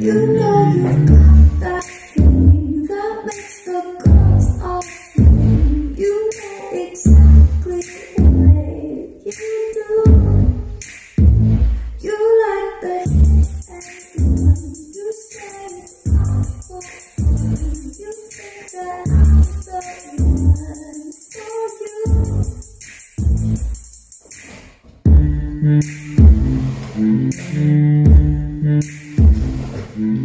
You know you've got that thing that makes the girls all sing. You know exactly you do. You like the and. You say it's for fun. You that I'm the one for you. Mm-hmm.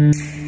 Mm-hmm.